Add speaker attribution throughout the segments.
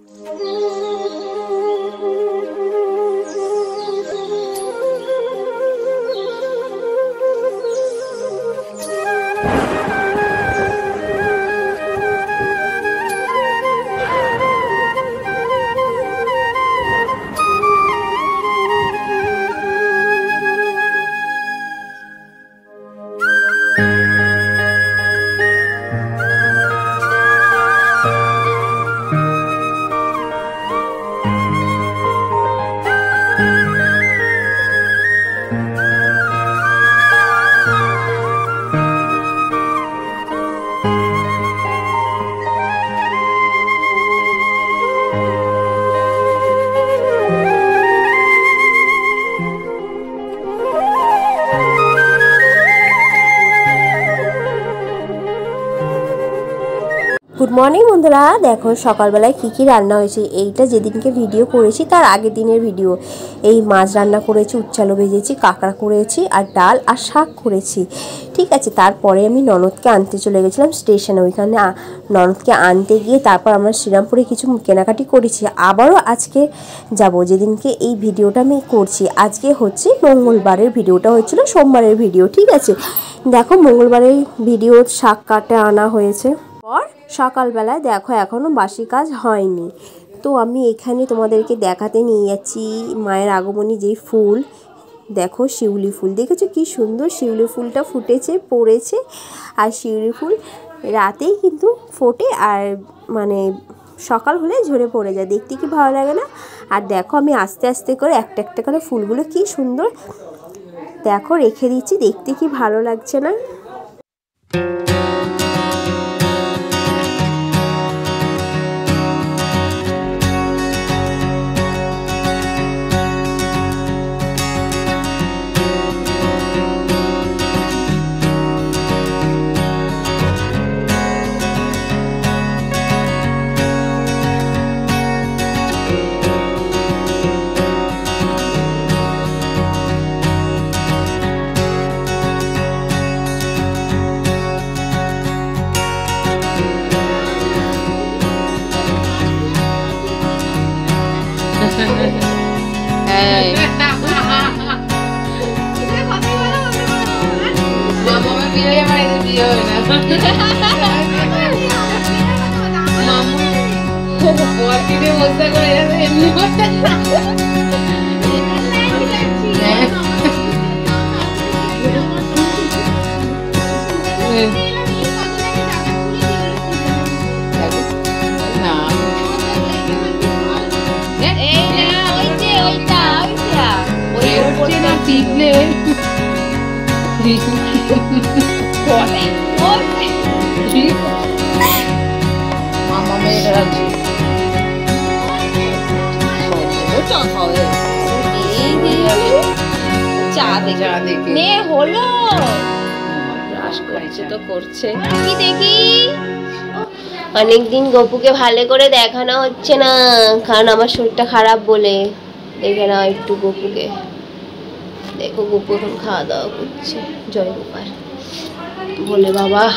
Speaker 1: Música good morning বন্ধুরা। দেখো, সকালবেলায় কী কী রান্না হয়েছে? এইটা যেদিনকে ভিডিও করেছি, তার আগের দিনের ভিডিও এই মাছ রান্না করেছি, উচ্চালো ভেজেছি, কাঁকড়া করেছি, আর ডাল আর শাক করেছি। ঠিক আছে, তারপরে আমি ননদকে আনতে চলে গেছিলাম স্টেশনে। ওইখানে ননদকে আনতে গিয়ে তারপর আমরা শ্রীরামপুরে কিছু কেনাকাটি করেছি। আবারও আজকে যাব। যেদিনকে এই ভিডিওটা আমি করছি, আজকে হচ্ছে মঙ্গলবারের ভিডিওটা হয়েছিল সোমবারের ভিডিও ঠিক আছে? দেখো, মঙ্গলবারের ভিডিও শাক কাটে আনা হয়েছে। সকালবেলায় দেখো এখনও বাসি কাজ হয়নি। তো আমি এখানে তোমাদেরকে দেখাতে নিয়ে যাচ্ছি মায়ের আগমনী যেই ফুল। দেখো শিউলি ফুল। দেখেছ কি সুন্দর শিউলি ফুলটা ফুটেছে, পড়েছে? আর শিউলি ফুল রাতেই কিন্তু ফোটে আর মানে সকাল হলে ঝরে পড়ে যায়। দেখতে কি ভালো লাগে না? আর দেখো আমি আস্তে আস্তে করে একটা একটা করে ফুলগুলো কি সুন্দর দেখো, রেখে দিচ্ছি। দেখতে কি ভালো লাগছে না?
Speaker 2: বিয়ে হয় না মামু বর কিনে বসে করে যাবে এমনি করতে না
Speaker 3: এই
Speaker 2: চা
Speaker 3: দেখে নে হলো
Speaker 2: ব্রাশ করছে
Speaker 3: অনেকদিন গপুকে ভালো করে দেখানো হচ্ছে না, কারণ আমার শরীরটা খারাপ বলে। দেখে না একটু গপুকে। দেখো গপু এখন খাওয়া দাওয়া করছে। জয় গোপাল। বলে বাবা।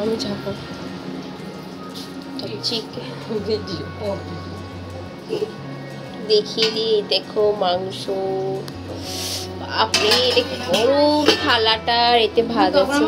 Speaker 3: আমি যাব। দেখিয়ে দিই দেখো মাংস। আপনি এটা খুব থালাটা এতে আছে?